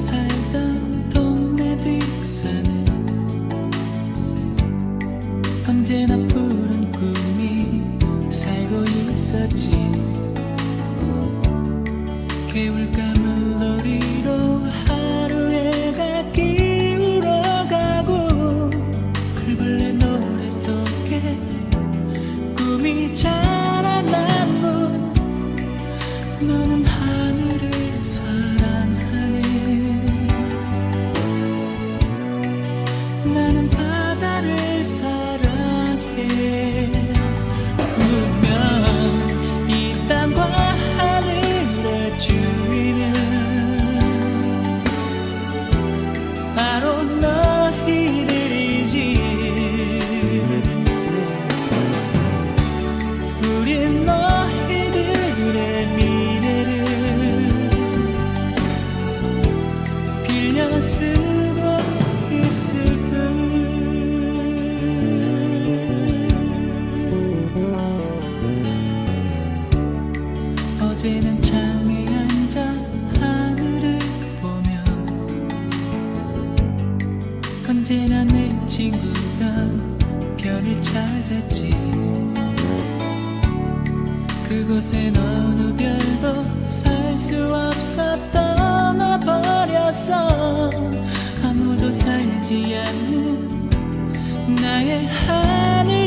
살던 동네 뒷산에 언제나 푸른 꿈이 살고 있었지. 개울가물 놀이로 하루해가 기울어 가고 풀벌레 노래 속에 꿈이 자라나고 너는 하 언제나 내 친구가 별을 찾았지 그곳엔 어느 별도 살 수 없어 떠나버렸어 아무도 살지 않는 나의 하늘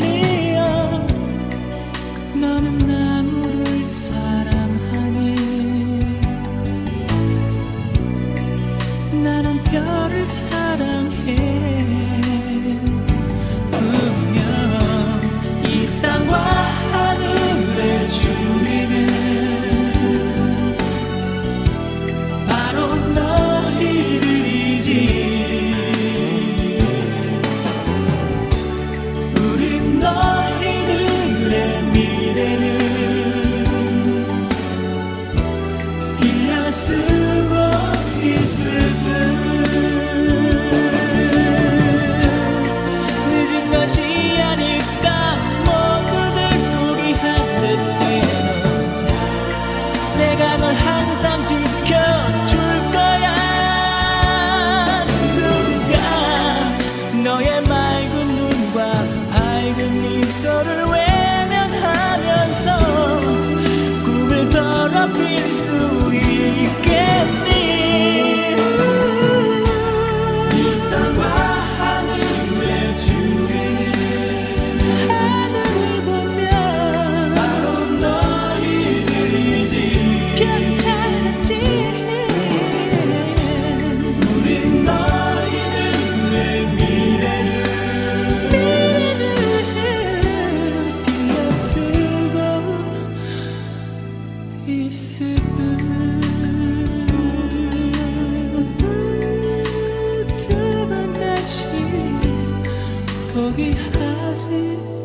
쓰고 있을 뿐 늦은 것이 아닐까 모두들 포기한 듯해도 내가 널 항상 지켜줄 거야. 누가 너의 맑은 눈과 밝은 미소를 외 see